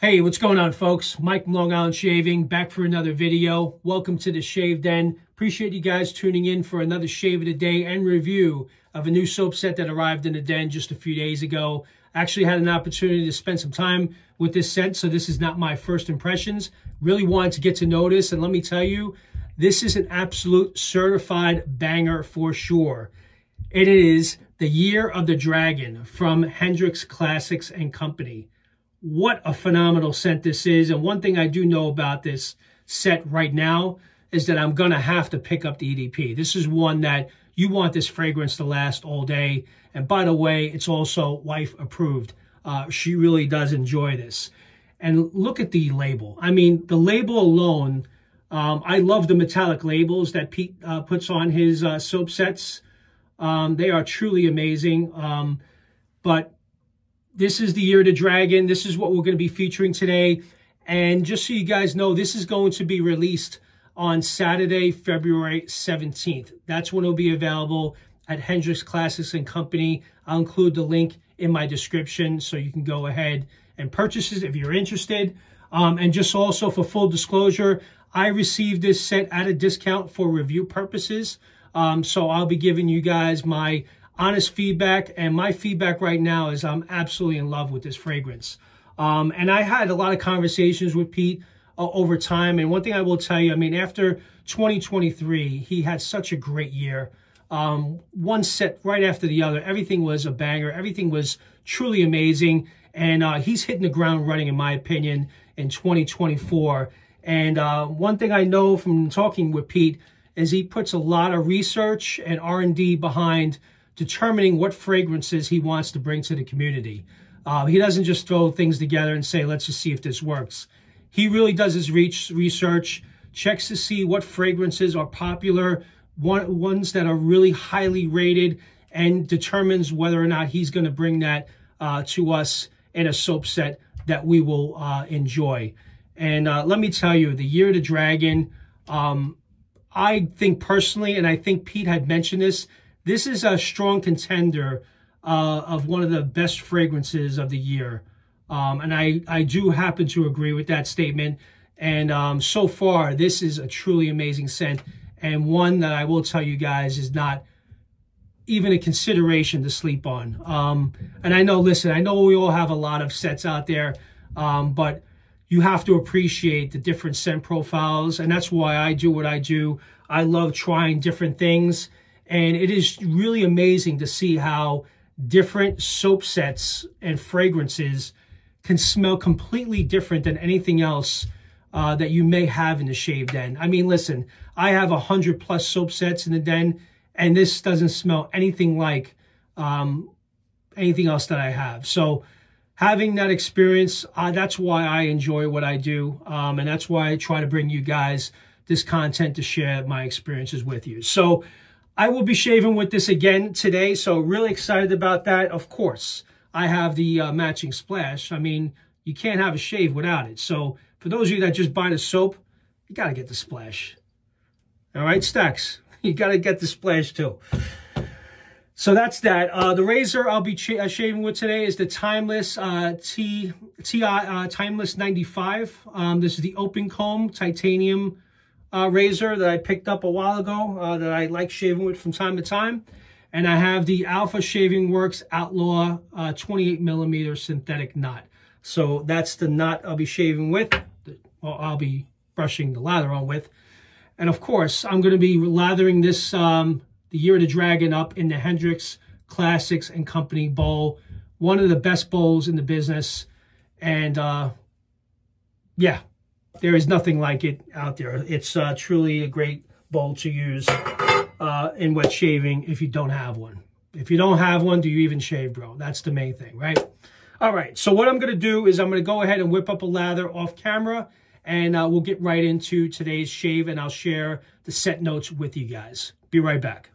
Hey, what's going on, folks? Mike from Long Island Shaving, back for another video. Welcome to the Shave Den. Appreciate you guys tuning in for another shave of the day and review of a new soap set that arrived in the den just a few days ago. Actually had an opportunity to spend some time with this set, so this is not my first impressions. Really wanted to get to know this, and let me tell you, this is an absolute certified banger for sure. It is the Year of the Dragon from Hendrix Classics and Company what a phenomenal scent this is. And one thing I do know about this set right now is that I'm going to have to pick up the EDP. This is one that you want this fragrance to last all day. And by the way, it's also wife approved. Uh, she really does enjoy this. And look at the label. I mean, the label alone, um, I love the metallic labels that Pete uh, puts on his uh, soap sets. Um, they are truly amazing. Um, but this is the Year of the Dragon. This is what we're going to be featuring today. And just so you guys know, this is going to be released on Saturday, February 17th. That's when it'll be available at Hendrix Classics and Company. I'll include the link in my description so you can go ahead and purchase it if you're interested. Um, and just also for full disclosure, I received this set at a discount for review purposes. Um, so I'll be giving you guys my honest feedback. And my feedback right now is I'm absolutely in love with this fragrance. Um, and I had a lot of conversations with Pete uh, over time. And one thing I will tell you, I mean, after 2023, he had such a great year. Um, one set right after the other. Everything was a banger. Everything was truly amazing. And uh, he's hitting the ground running, in my opinion, in 2024. And uh, one thing I know from talking with Pete is he puts a lot of research and R&D behind determining what fragrances he wants to bring to the community. Uh, he doesn't just throw things together and say, let's just see if this works. He really does his research, checks to see what fragrances are popular, one, ones that are really highly rated, and determines whether or not he's going to bring that uh, to us in a soap set that we will uh, enjoy. And uh, let me tell you, the Year of the Dragon, um, I think personally, and I think Pete had mentioned this, this is a strong contender uh, of one of the best fragrances of the year. Um, and I, I do happen to agree with that statement. And um, so far, this is a truly amazing scent and one that I will tell you guys is not even a consideration to sleep on. Um, and I know, listen, I know we all have a lot of sets out there, um, but you have to appreciate the different scent profiles. And that's why I do what I do. I love trying different things and it is really amazing to see how different soap sets and fragrances can smell completely different than anything else uh, that you may have in the shave den. I mean, listen, I have a hundred plus soap sets in the den, and this doesn't smell anything like um, anything else that I have. So having that experience, uh, that's why I enjoy what I do. Um, and that's why I try to bring you guys this content to share my experiences with you. So I will be shaving with this again today, so really excited about that. Of course, I have the uh, matching splash. I mean, you can't have a shave without it. So for those of you that just buy the soap, you got to get the splash. All right, Stacks, you got to get the splash too. So that's that. Uh, the razor I'll be uh, shaving with today is the Timeless uh, uh, Timeless 95. Um, this is the open comb titanium uh, razor that I picked up a while ago uh, that I like shaving with from time to time. And I have the Alpha Shaving Works Outlaw uh, 28 millimeter synthetic knot. So that's the knot I'll be shaving with, or I'll be brushing the lather on with. And of course, I'm going to be lathering this, um, the Year of the Dragon up in the Hendrix Classics and Company bowl. One of the best bowls in the business. And uh, yeah, there is nothing like it out there. It's uh, truly a great bowl to use uh, in wet shaving if you don't have one. If you don't have one, do you even shave, bro? That's the main thing, right? All right, so what I'm going to do is I'm going to go ahead and whip up a lather off camera, and uh, we'll get right into today's shave, and I'll share the set notes with you guys. Be right back.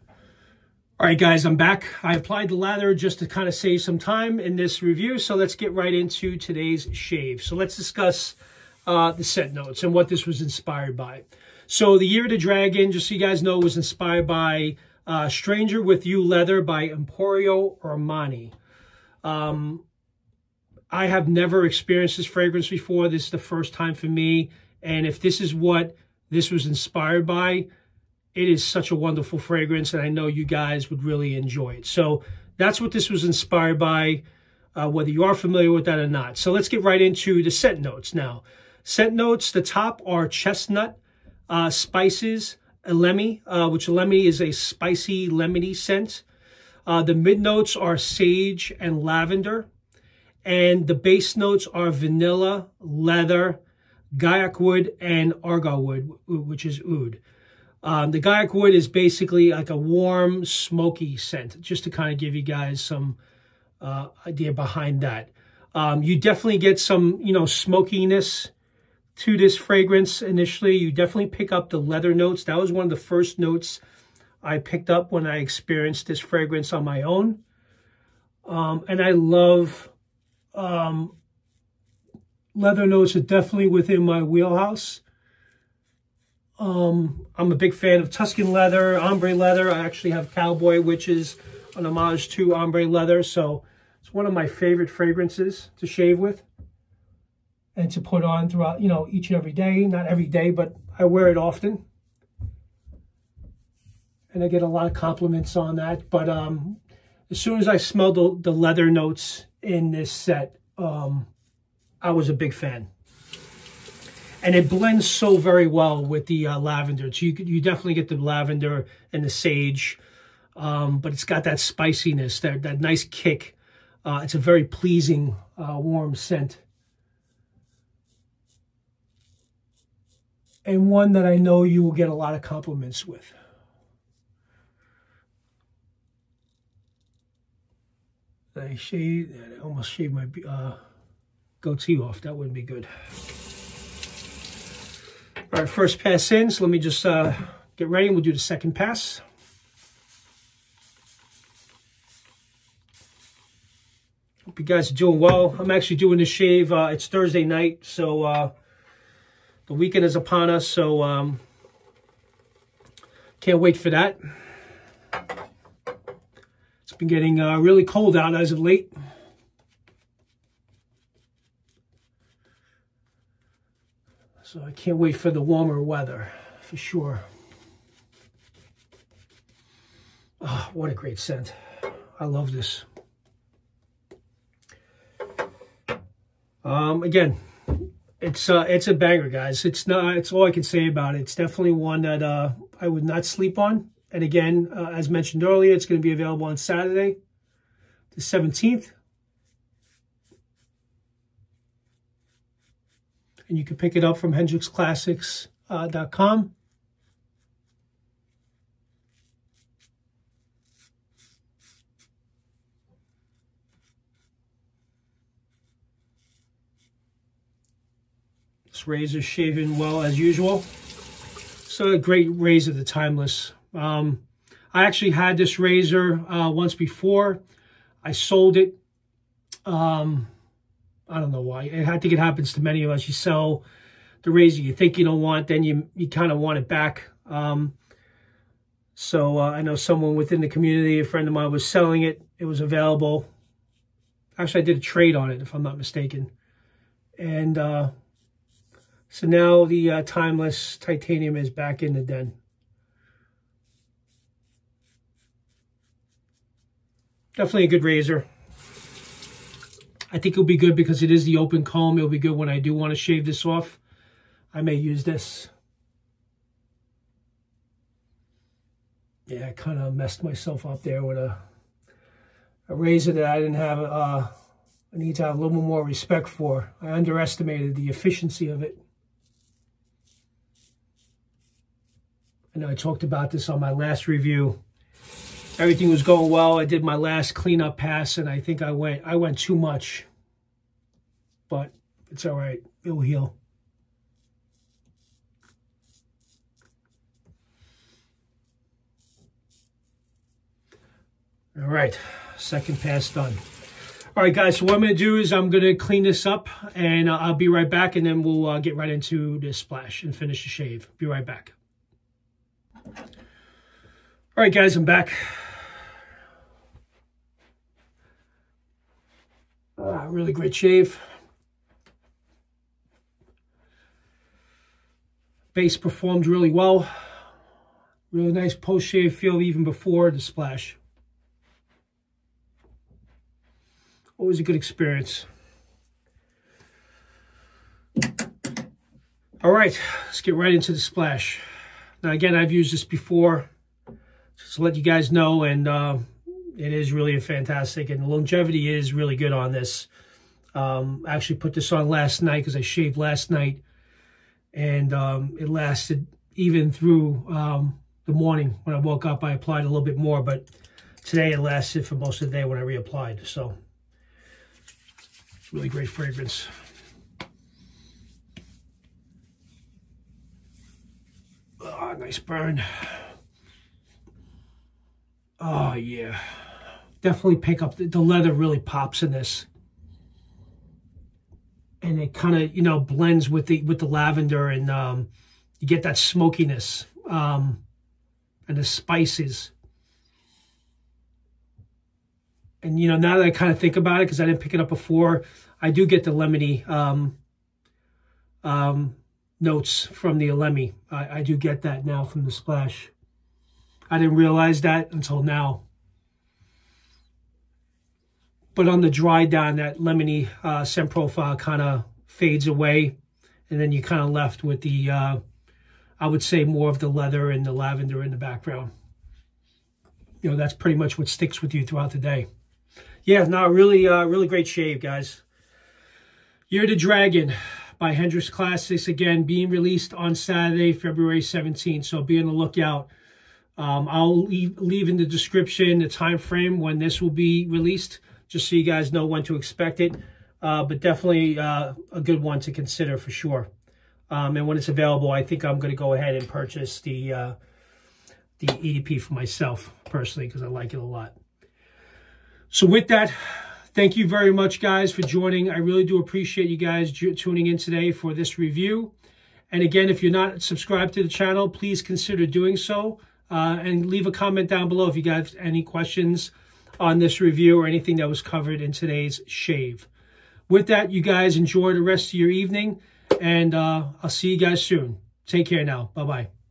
All right, guys, I'm back. I applied the lather just to kind of save some time in this review, so let's get right into today's shave. So let's discuss uh, the set notes and what this was inspired by. So the Year of the Dragon, just so you guys know, was inspired by uh, Stronger With You Leather by Emporio Armani. Um, I have never experienced this fragrance before. This is the first time for me. And if this is what this was inspired by, it is such a wonderful fragrance. And I know you guys would really enjoy it. So that's what this was inspired by, uh, whether you are familiar with that or not. So let's get right into the scent notes now. Scent notes, the top are chestnut, uh, spices, elemi, uh, which elemi is a spicy lemony scent. Uh, the mid notes are sage and lavender. And the base notes are vanilla, leather, guaiac wood, and agarwood, which is oud. Um, the guaiac wood is basically like a warm, smoky scent, just to kind of give you guys some uh, idea behind that. Um, you definitely get some, you know, smokiness to this fragrance initially. You definitely pick up the leather notes. That was one of the first notes I picked up when I experienced this fragrance on my own. Um, and I love um, leather notes are definitely within my wheelhouse. Um, I'm a big fan of Tuscan leather, ombre leather. I actually have Cowboy, which is an homage to ombre leather. So it's one of my favorite fragrances to shave with and to put on throughout, you know, each and every day. Not every day, but I wear it often. And I get a lot of compliments on that. But um, as soon as I smelled the, the leather notes in this set, um, I was a big fan. And it blends so very well with the uh, lavender. So you, you definitely get the lavender and the sage, um, but it's got that spiciness, that, that nice kick. Uh, it's a very pleasing, uh, warm scent. And one that I know you will get a lot of compliments with. I shaved, I almost shaved my uh, goatee off. That wouldn't be good. All right, first pass in. So let me just uh, get ready and we'll do the second pass. Hope you guys are doing well. I'm actually doing the shave. Uh, it's Thursday night, so uh, the weekend is upon us. So um, can't wait for that. It's been getting uh, really cold out as of late. So I can't wait for the warmer weather, for sure. Oh, what a great scent. I love this. Um, again, it's uh, it's a banger, guys. It's not. It's all I can say about it. It's definitely one that uh, I would not sleep on. And again, uh, as mentioned earlier, it's going to be available on Saturday, the 17th. And you can pick it up from hendrixclassics.com. razor shaving well as usual. So a great razor, the Timeless. Um, I actually had this razor uh, once before. I sold it. Um, I don't know why. I think it happens to many of us. You sell the razor you think you don't want, then you you kind of want it back. Um, so uh, I know someone within the community, a friend of mine, was selling it. It was available. Actually, I did a trade on it, if I'm not mistaken. And uh, so now the uh, Timeless Titanium is back in the den. Definitely a good razor. I think it'll be good because it is the open comb. It'll be good when I do want to shave this off. I may use this. Yeah, I kind of messed myself up there with a, a razor that I didn't have, uh, I need to have a little more respect for. I underestimated the efficiency of it. I know I talked about this on my last review everything was going well. I did my last cleanup pass, and I think I went I went too much. But it's all right. It'll heal. All right, second pass done. All right, guys, so what I'm going to do is I'm going to clean this up, and uh, I'll be right back, and then we'll uh, get right into the splash and finish the shave. Be right back. All right, guys, I'm back. Uh, really great shave. Base performed really well. Really nice post-shave feel even before the splash. Always a good experience. All right, let's get right into the splash. Now, again, I've used this before, just let you guys know, and uh, it is really a fantastic, and longevity is really good on this. Um, I actually put this on last night because I shaved last night, and um, it lasted even through um, the morning. When I woke up, I applied a little bit more, but today it lasted for most of the day when I reapplied. So, really great fragrance. Oh, nice burn. Oh, yeah. Definitely pick up, the, the leather really pops in this. And it kind of, you know, blends with the with the lavender and um, you get that smokiness um, and the spices. And, you know, now that I kind of think about it, because I didn't pick it up before, I do get the lemony um, um, notes from the elemi. I, I do get that now from the splash. I didn't realize that until now. But on the dry down, that lemony uh, scent profile kind of fades away. And then you're kind of left with the, uh, I would say more of the leather and the lavender in the background. You know, that's pretty much what sticks with you throughout the day. Yeah, no, really, uh, really great shave, guys. Year the Dragon by Hendrix Classics, again, being released on Saturday, February 17th. So be on the lookout. Um, I'll leave, leave in the description the time frame when this will be released, just so you guys know when to expect it. Uh, but definitely uh, a good one to consider for sure. Um, and when it's available, I think I'm going to go ahead and purchase the uh, the EDP for myself personally because I like it a lot. So with that, Thank you very much, guys, for joining. I really do appreciate you guys tuning in today for this review. And again, if you're not subscribed to the channel, please consider doing so. Uh, and leave a comment down below if you guys have any questions on this review or anything that was covered in today's shave. With that, you guys enjoy the rest of your evening, and uh, I'll see you guys soon. Take care now. Bye-bye.